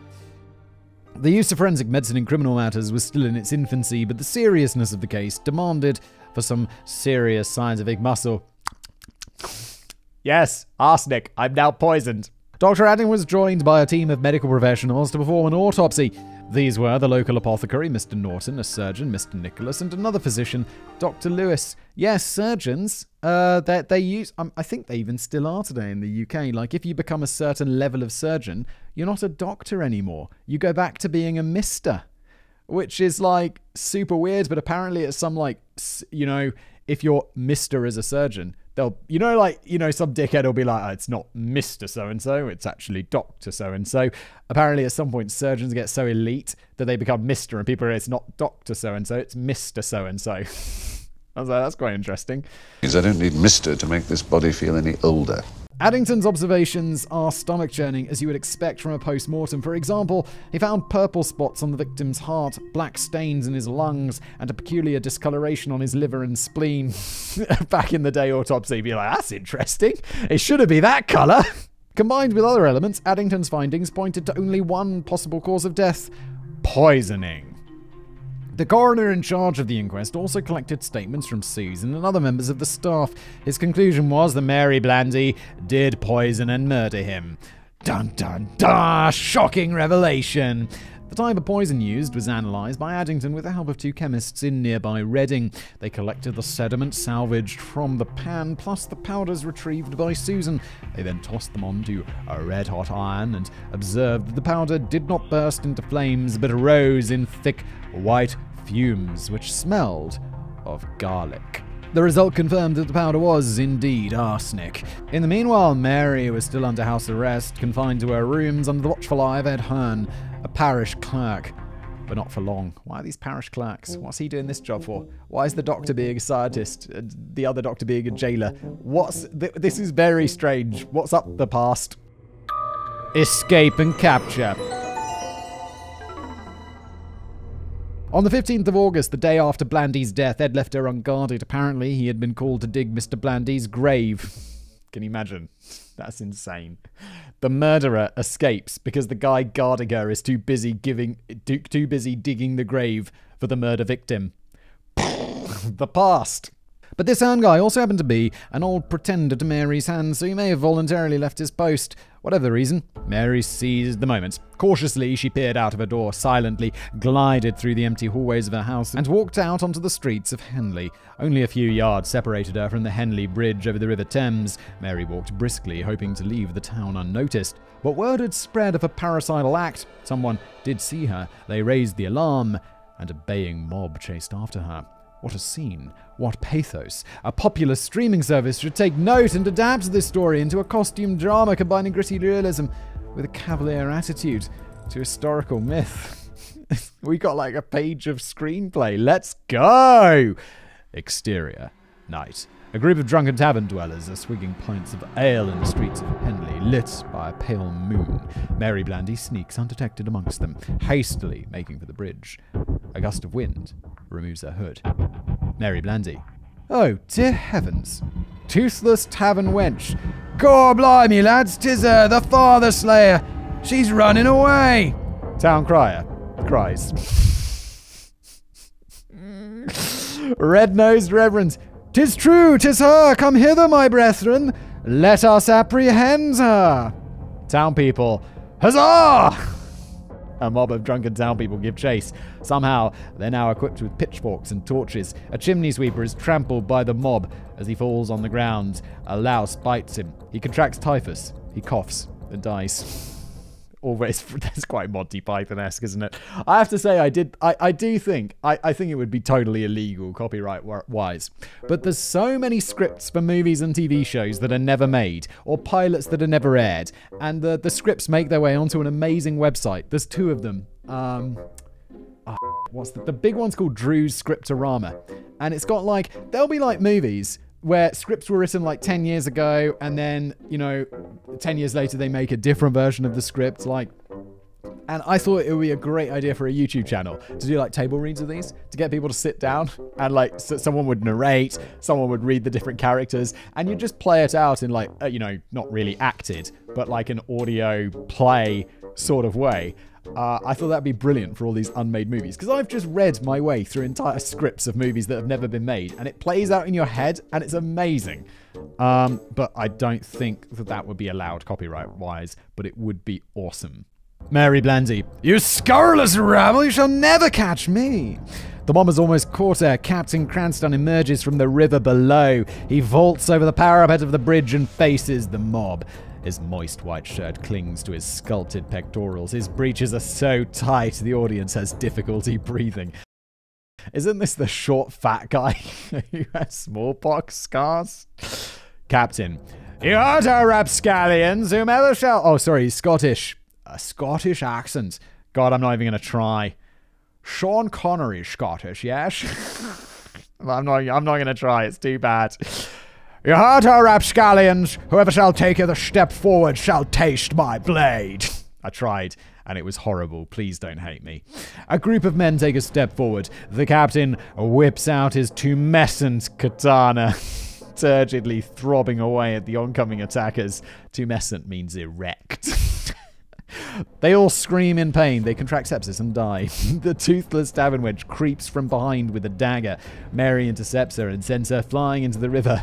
The use of forensic medicine in criminal matters was still in its infancy, but the seriousness of the case demanded for some serious scientific muscle. Yes, arsenic. I'm now poisoned. Dr. Adding was joined by a team of medical professionals to perform an autopsy. These were the local apothecary, Mr. Norton, a surgeon, Mr. Nicholas, and another physician, Dr. Lewis. Yes, surgeons. Uh, they, they use. Um, I think they even still are today in the UK. Like, if you become a certain level of surgeon, you're not a doctor anymore. You go back to being a Mister, which is like super weird. But apparently, it's some like you know, if you're Mister as a surgeon, they'll you know like you know some dickhead will be like, oh, it's not Mister so and so, it's actually Doctor so and so. Apparently, at some point, surgeons get so elite that they become Mister, and people are it's not Doctor so and so, it's Mister so and so. I was like, that's quite interesting. Because I don't need Mister to make this body feel any older. Addington's observations are stomach churning, as you would expect from a post mortem. For example, he found purple spots on the victim's heart, black stains in his lungs, and a peculiar discoloration on his liver and spleen. Back in the day autopsy, be like, that's interesting. It shouldn't be that colour. Combined with other elements, Addington's findings pointed to only one possible cause of death poisoning. The coroner in charge of the inquest also collected statements from Susan and other members of the staff. His conclusion was that Mary Blandy did poison and murder him. Dun dun dun! Shocking revelation! The type of poison used was analysed by Addington with the help of two chemists in nearby Reading. They collected the sediment salvaged from the pan, plus the powders retrieved by Susan. They then tossed them onto a red hot iron and observed that the powder did not burst into flames but rose in thick white fumes which smelled of garlic. The result confirmed that the powder was indeed arsenic. In the meanwhile, Mary was still under house arrest, confined to her rooms under the watchful eye of Ed Hearn, a parish clerk. But not for long. Why are these parish clerks? What's he doing this job for? Why is the doctor being a scientist, and the other doctor being a jailer? What's th- this is very strange. What's up the past? Escape and capture. On the 15th of August, the day after Blandy's death, Ed left her unguarded. Apparently, he had been called to dig Mr. Blandy's grave. Can you imagine? That's insane. The murderer escapes because the guy guarding her is too busy giving too, busy digging the grave for the murder victim. the past. But this hand guy also happened to be an old pretender to Mary's hand, so he may have voluntarily left his post. Whatever the reason, Mary seized the moment. Cautiously, she peered out of her door, silently glided through the empty hallways of her house, and walked out onto the streets of Henley. Only a few yards separated her from the Henley Bridge over the River Thames. Mary walked briskly, hoping to leave the town unnoticed. But word had spread of a parricidal act. Someone did see her. They raised the alarm, and a baying mob chased after her. What a scene. What pathos. A popular streaming service should take note and adapt this story into a costume drama combining gritty realism with a cavalier attitude to historical myth. we got like a page of screenplay. Let's go! Exterior. Night. A group of drunken tavern dwellers are swigging pints of ale in the streets of Henley, lit by a pale moon. Mary Blandy sneaks undetected amongst them, hastily making for the bridge. A gust of wind removes her hood. Mary Blandy. Oh, dear heavens. Toothless tavern wench. Gore blimey, lads, tis her, the father slayer. She's running away. Town crier cries. Red nosed reverend. Tis true, tis her. Come hither, my brethren. Let us apprehend her. Town people. Huzzah! A mob of drunken town people give chase. Somehow, they're now equipped with pitchforks and torches. A chimney sweeper is trampled by the mob as he falls on the ground. A louse bites him. He contracts typhus. He coughs and dies. Always, that's quite Monty Python-esque, isn't it? I have to say, I did, I, I do think, I, I think it would be totally illegal, copyright-wise. But there's so many scripts for movies and TV shows that are never made, or pilots that are never aired, and the, the scripts make their way onto an amazing website. There's two of them. Um, oh, what's the, the big one's called Drew's Scriptorama, and it's got like there'll be like movies where scripts were written like 10 years ago and then you know 10 years later they make a different version of the script like and I thought it would be a great idea for a YouTube channel to do like table reads of these, to get people to sit down and like so someone would narrate, someone would read the different characters, and you just play it out in like, uh, you know, not really acted, but like an audio play sort of way. Uh, I thought that'd be brilliant for all these unmade movies because I've just read my way through entire scripts of movies that have never been made, and it plays out in your head, and it's amazing. Um, but I don't think that that would be allowed copyright wise, but it would be awesome. Mary Blandy, you scurrilous rabble, you shall never catch me. The mob has almost caught her. Captain Cranstoun emerges from the river below. He vaults over the parapet of the bridge and faces the mob. His moist white shirt clings to his sculpted pectorals. His breeches are so tight the audience has difficulty breathing. Isn't this the short, fat guy who has smallpox scars? Captain, you heard our rapscallions, whomever shall. Oh, sorry, he's Scottish. A Scottish accent. God, I'm not even going to try. Sean Connery is Scottish, yes? I'm not, I'm not going to try, it's too bad. You heard her, rapscallions. Whoever shall take the step forward shall taste my blade. I tried, and it was horrible. Please don't hate me. A group of men take a step forward. The captain whips out his tumescent katana, turgidly throbbing away at the oncoming attackers. Tumescent means erect. They all scream in pain. They contract sepsis and die. the toothless Davenwich creeps from behind with a dagger. Mary intercepts her and sends her flying into the river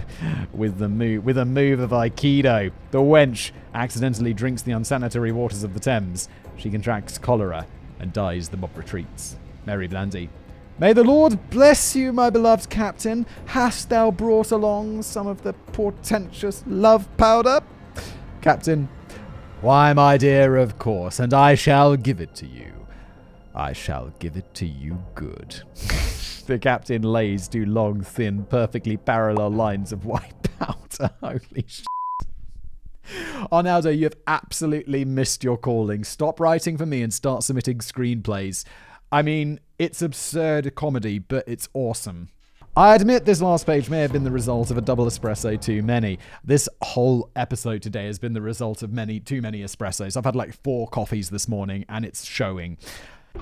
with the move with a move of Aikido. The wench accidentally drinks the unsanitary waters of the Thames. She contracts cholera and dies. The mob retreats. Mary Blandy. May the Lord bless you, my beloved captain. Hast thou brought along some of the portentous love powder? Captain, why, my dear, of course, and I shall give it to you. I shall give it to you good. the captain lays two long, thin, perfectly parallel lines of white powder. Holy sh! Arnaldo, you have absolutely missed your calling. Stop writing for me and start submitting screenplays. I mean, it's absurd comedy, but it's awesome. I admit this last page may have been the result of a double espresso too many. This whole episode today has been the result of many too many espressos. I've had like four coffees this morning and it's showing.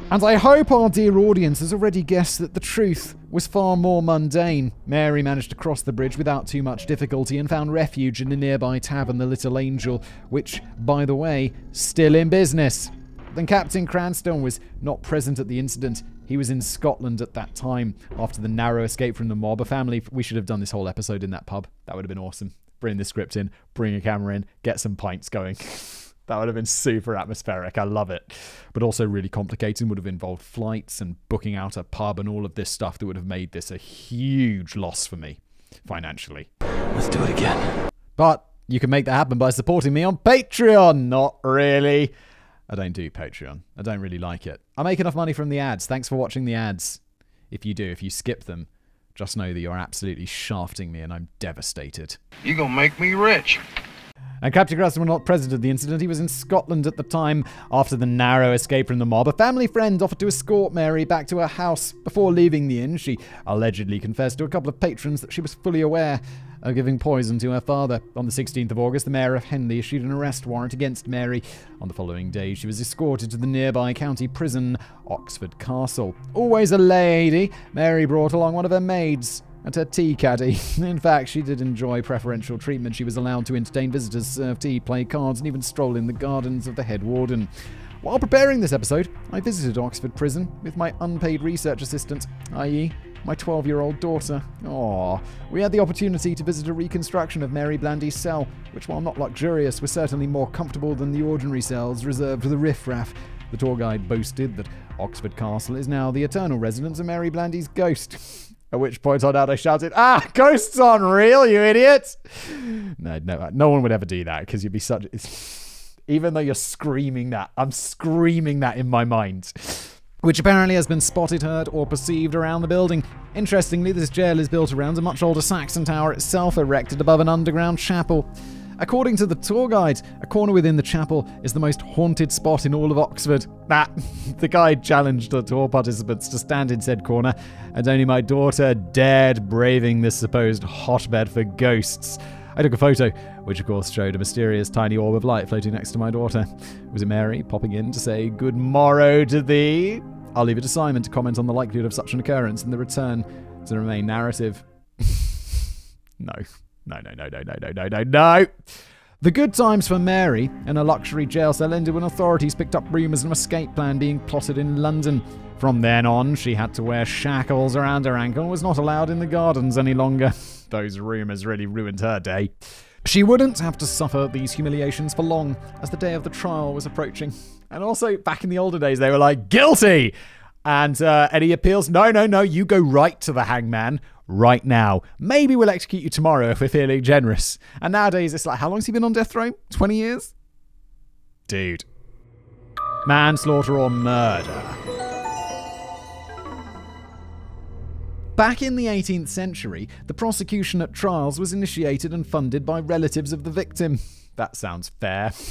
And I hope our dear audience has already guessed that the truth was far more mundane. Mary managed to cross the bridge without too much difficulty and found refuge in a nearby tavern, the Little Angel, which, by the way, still in business. Then Captain Cranstoun was not present at the incident. He was in Scotland at that time after the narrow escape from the mob. A family, we should have done this whole episode in that pub. That would have been awesome. Bring the script in, bring a camera in, get some pints going. that would have been super atmospheric. I love it. But also really complicated, would have involved flights and booking out a pub and all of this stuff that would have made this a huge loss for me financially. Let's do it again. But you can make that happen by supporting me on Patreon. Not really. I don't do Patreon. I don't really like it. I make enough money from the ads. Thanks for watching the ads. If you do, if you skip them, just know that you're absolutely shafting me and I'm devastated. You're gonna make me rich. And Captain Cranstoun was not present at the incident. He was in Scotland at the time after the narrow escape from the mob. A family friend offered to escort Mary back to her house. Before leaving the inn, she allegedly confessed to a couple of patrons that she was fully aware of giving poison to her father. On the 16th of August, the mayor of Henley issued an arrest warrant against Mary. On the following day, she was escorted to the nearby county prison, Oxford Castle. Always a lady, Mary brought along one of her maids and her tea caddy. In fact, she did enjoy preferential treatment. She was allowed to entertain visitors, serve tea, play cards, and even stroll in the gardens of the head warden. While preparing this episode, I visited Oxford Prison with my unpaid research assistant, i.e., my 12 year old daughter. Aww. We had the opportunity to visit a reconstruction of Mary Blandy's cell, which, while not luxurious, was certainly more comfortable than the ordinary cells reserved for the riffraff. The tour guide boasted that Oxford Castle is now the eternal residence of Mary Blandy's ghost. At which point on out I shouted, Ah, ghosts aren't real, you idiot! No, no, no one would ever do that because you'd be such. Even though you're screaming that, I'm screaming that in my mind which apparently has been spotted, heard, or perceived around the building. Interestingly, this jail is built around a much older Saxon tower itself, erected above an underground chapel. According to the tour guide, a corner within the chapel is the most haunted spot in all of Oxford. That the guide challenged the tour participants to stand in said corner, and only my daughter dared braving this supposed hotbed for ghosts. I took a photo, which of course showed a mysterious tiny orb of light floating next to my daughter. Was it Mary popping in to say good morrow to thee? I'll leave it to Simon to comment on the likelihood of such an occurrence and the return to the main narrative. no. No, no, no, no, no, no, no, no, no. The good times for Mary in a luxury jail cell ended when authorities picked up rumours of an escape plan being plotted in London. From then on, she had to wear shackles around her ankle and was not allowed in the gardens any longer. Those rumours really ruined her day. She wouldn't have to suffer these humiliations for long, as the day of the trial was approaching. And also, back in the older days, they were like, guilty! And uh, any appeals? No, no, no, you go right to the hangman right now. Maybe we'll execute you tomorrow if we're feeling generous. And nowadays, it's like, how long's he been on death row? 20 years? Dude. Manslaughter or murder? Back in the 18th century, the prosecution at trials was initiated and funded by relatives of the victim. That sounds fair.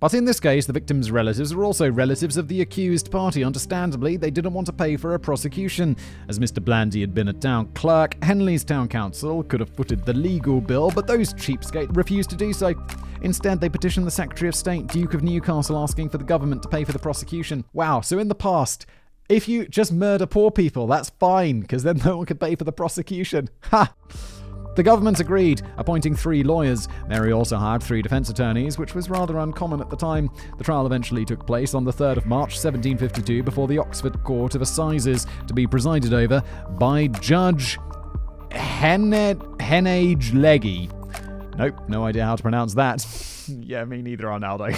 But in this case, the victim's relatives were also relatives of the accused party. Understandably, they didn't want to pay for a prosecution. As Mr. Blandy had been a town clerk, Henley's town council could have footed the legal bill, but those cheapskates refused to do so. Instead, they petitioned the Secretary of State, Duke of Newcastle, asking for the government to pay for the prosecution. Wow, so in the past, if you just murder poor people, that's fine, because then no one could pay for the prosecution. Ha! The government agreed, appointing three lawyers. Mary also hired three defense attorneys, which was rather uncommon at the time. The trial eventually took place on the 3rd of March 1752 before the Oxford Court of Assizes, to be presided over by Judge Heneage Leggy. Nope, no idea how to pronounce that. yeah, me neither, Arnaldo.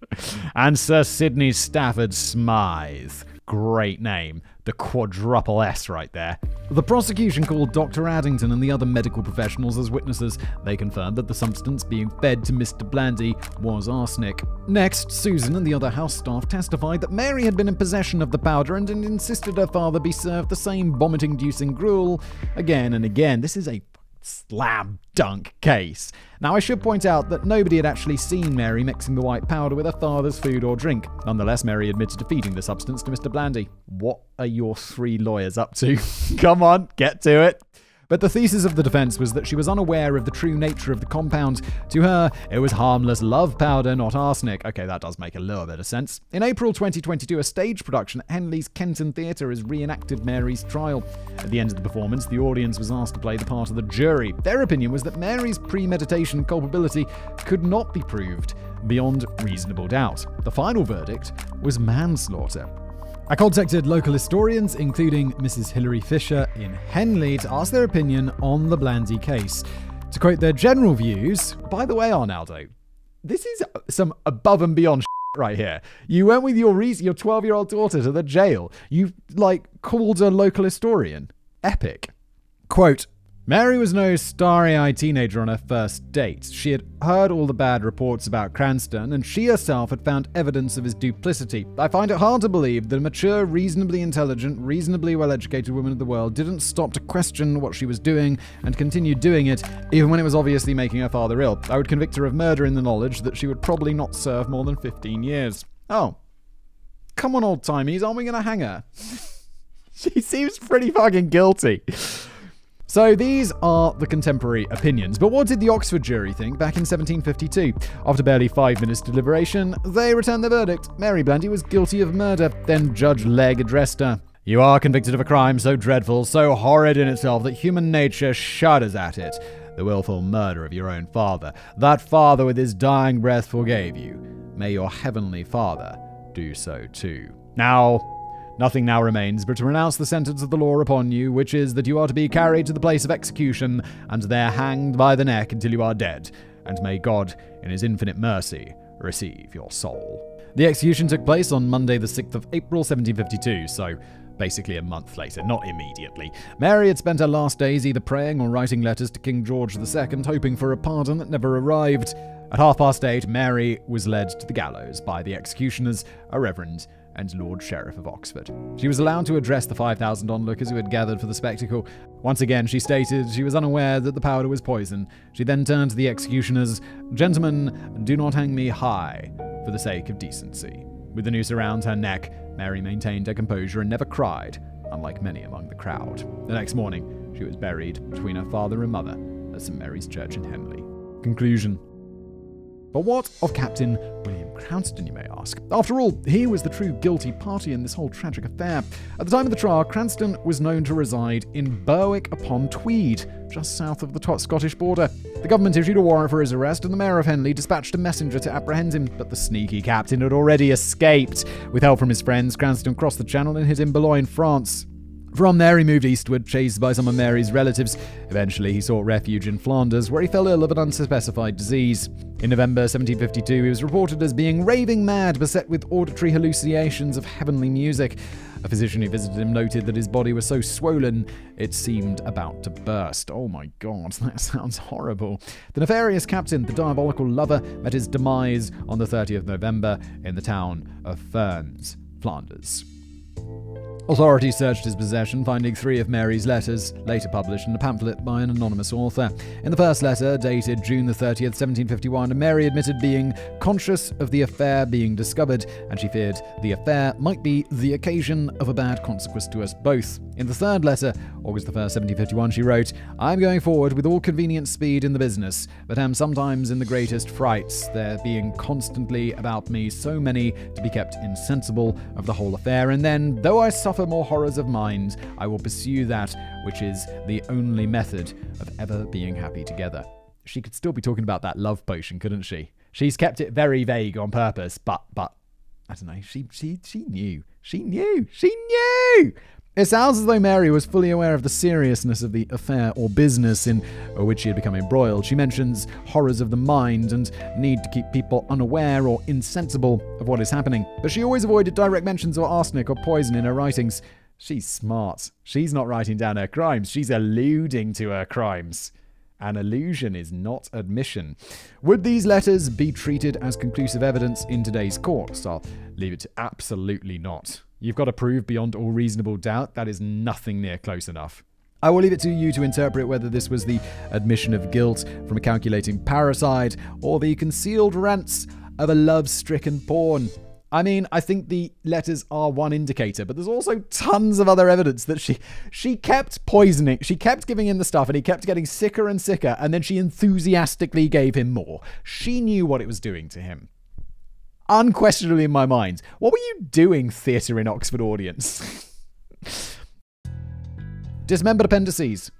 and Sir Sidney Stafford Smythe. Great name. The quadruple S right there. The prosecution called Dr. Addington and the other medical professionals as witnesses. They confirmed that the substance being fed to Mr. Blandy was arsenic. Next, Susan and the other house staff testified that Mary had been in possession of the powder and insisted her father be served the same vomit inducing gruel again and again. This is a slam dunk case. Now, I should point out that nobody had actually seen Mary mixing the white powder with her father's food or drink. Nonetheless, Mary admitted to feeding the substance to Mr. Blandy. What are your three lawyers up to? Come on, get to it. But the thesis of the defense was that she was unaware of the true nature of the compound. To her, it was harmless love powder, not arsenic. Okay, that does make a little bit of sense. In April 2022, a stage production at Henley's Kenton Theatre has reenacted Mary's trial. At the end of the performance, the audience was asked to play the part of the jury. Their opinion was that Mary's premeditation culpability could not be proved beyond reasonable doubt. The final verdict was manslaughter. I contacted local historians, including Mrs. Hilary Fisher in Henley, to ask their opinion on the Blandy case. To quote their general views, by the way, Arnaldo, this is some above and beyond right here. You went with your your 12 year old daughter to the jail. You like called a local historian. Epic. Quote. Mary was no starry eyed teenager on her first date. She had heard all the bad reports about Cranstoun, and she herself had found evidence of his duplicity. I find it hard to believe that a mature, reasonably intelligent, reasonably well educated woman of the world didn't stop to question what she was doing and continued doing it, even when it was obviously making her father ill. I would convict her of murder in the knowledge that she would probably not serve more than 15 years. Oh. Come on, old timies, aren't we gonna hang her? she seems pretty fucking guilty. So these are the contemporary opinions. But what did the Oxford jury think back in 1752? After barely five minutes deliberation, they returned their verdict. Mary Blandy was guilty of murder. Then Judge Legge addressed her. You are convicted of a crime so dreadful, so horrid in itself that human nature shudders at it. The wilful murder of your own father. That father with his dying breath forgave you. May your heavenly father do so too. Now, Nothing now remains but to renounce the sentence of the law upon you, which is that you are to be carried to the place of execution, and there hanged by the neck until you are dead. And may God, in his infinite mercy, receive your soul. The execution took place on Monday, the 6th of April, 1752, so basically a month later, not immediately. Mary had spent her last days either praying or writing letters to King George II, hoping for a pardon that never arrived. At half past eight, Mary was led to the gallows by the executioners, a reverend and Lord Sheriff of Oxford. She was allowed to address the 5,000 onlookers who had gathered for the spectacle. Once again, she stated she was unaware that the powder was poison. She then turned to the executioners Gentlemen, do not hang me high, for the sake of decency. With the noose around her neck, Mary maintained her composure and never cried, unlike many among the crowd. The next morning, she was buried between her father and mother at St. Mary's Church in Henley. Conclusion but what of Captain William Cranstoun, you may ask? After all, he was the true guilty party in this whole tragic affair. At the time of the trial, Cranstoun was known to reside in Berwick upon Tweed, just south of the Scottish border. The government issued a warrant for his arrest, and the mayor of Henley dispatched a messenger to apprehend him, but the sneaky captain had already escaped. With help from his friends, Cranstoun crossed the channel in Boulogne, France. From there, he moved eastward, chased by some of Mary's relatives. Eventually, he sought refuge in Flanders, where he fell ill of an unspecified disease. In November 1752, he was reported as being raving mad, beset with auditory hallucinations of heavenly music. A physician who visited him noted that his body was so swollen it seemed about to burst. Oh my god, that sounds horrible. The nefarious captain, the diabolical lover, met his demise on the 30th of November in the town of Furnes, Flanders. Authorities searched his possession, finding three of Mary's letters, later published in a pamphlet by an anonymous author. In the first letter, dated June the 30th, 1751, Mary admitted being conscious of the affair being discovered, and she feared the affair might be the occasion of a bad consequence to us both. In the third letter, August the 1st, 1751, she wrote, I'm going forward with all convenient speed in the business, but am sometimes in the greatest frights, there being constantly about me so many to be kept insensible of the whole affair, and then, though I suffer more horrors of mind, I will pursue that which is the only method of ever being happy together. She could still be talking about that love potion, couldn't she? She's kept it very vague on purpose, but but I don't know. She she she knew. She knew. She knew. It sounds as though Mary was fully aware of the seriousness of the affair or business in which she had become embroiled. She mentions horrors of the mind and need to keep people unaware or insensible of what is happening, but she always avoided direct mentions of arsenic or poison in her writings. She's smart. She's not writing down her crimes, she's alluding to her crimes. An allusion is not admission. Would these letters be treated as conclusive evidence in today's courts? I'll leave it to absolutely not. You've got to prove beyond all reasonable doubt that is nothing near close enough. I will leave it to you to interpret whether this was the admission of guilt from a calculating parasite or the concealed rants of a love stricken pawn. I mean, I think the letters are one indicator, but there's also tons of other evidence that she she kept poisoning, she kept giving him the stuff, and he kept getting sicker and sicker, and then she enthusiastically gave him more. She knew what it was doing to him unquestionably in my mind. What were you doing, theatre in Oxford audience? Dismembered appendices.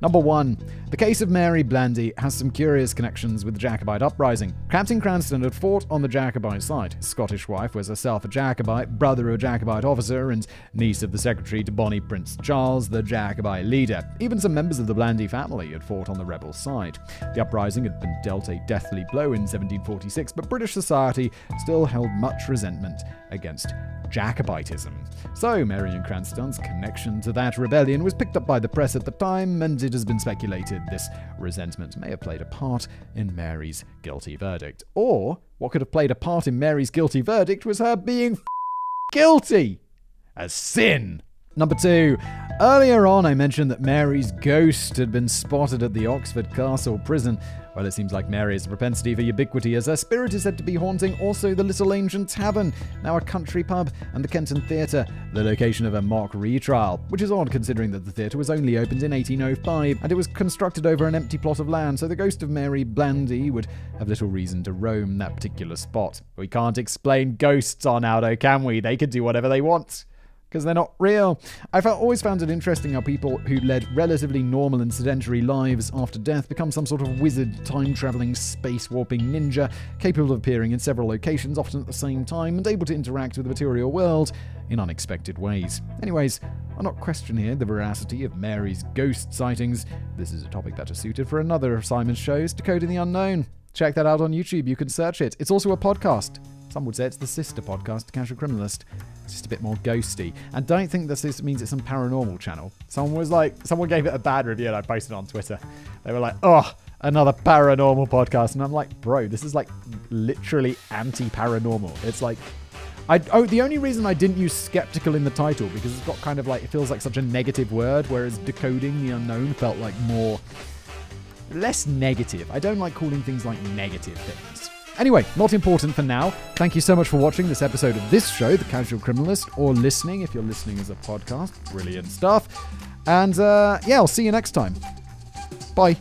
Number 1. The case of Mary Blandy has some curious connections with the Jacobite uprising. Captain Cranstoun had fought on the Jacobite side. His Scottish wife was herself a Jacobite, brother of a Jacobite officer, and niece of the secretary to Bonnie Prince Charles, the Jacobite leader. Even some members of the Blandy family had fought on the rebel side. The uprising had been dealt a deathly blow in 1746, but British society still held much resentment against Jacobitism. So, Marion Cranstoun's connection to that rebellion was picked up by the press at the time, and it has been speculated this resentment may have played a part in Mary's guilty verdict. Or, what could have played a part in Mary's guilty verdict was her being guilty. A sin. Number two, earlier on I mentioned that Mary's ghost had been spotted at the Oxford Castle prison. Well, it seems like Mary has a propensity for ubiquity, as her spirit is said to be haunting also the Little Angel Tavern, now a country pub, and the Kenton Theatre, the location of a mock retrial, which is odd considering that the theatre was only opened in 1805 and it was constructed over an empty plot of land, so the ghost of Mary Blandy would have little reason to roam that particular spot. We can't explain ghosts on can we? They can do whatever they want because they're not real. I've always found it interesting how people who led relatively normal and sedentary lives after death become some sort of wizard, time traveling, space warping ninja, capable of appearing in several locations, often at the same time, and able to interact with the material world in unexpected ways. Anyways, I'm not questioning here the veracity of Mary's ghost sightings. This is a topic that is suited for another of Simon's shows, Decoding the Unknown. Check that out on YouTube. You can search it. It's also a podcast. Some would say it's the sister podcast to Casual Criminalist. It's just a bit more ghosty. And don't think this means it's some paranormal channel. Someone was like, someone gave it a bad review and I posted it on Twitter. They were like, oh, another paranormal podcast. And I'm like, bro, this is like literally anti paranormal. It's like, I, oh, the only reason I didn't use skeptical in the title because it's got kind of like, it feels like such a negative word, whereas decoding the unknown felt like more, less negative. I don't like calling things like negative things. Anyway, not important for now. Thank you so much for watching this episode of this show, The Casual Criminalist, or listening if you're listening as a podcast. Brilliant stuff. And uh, yeah, I'll see you next time. Bye.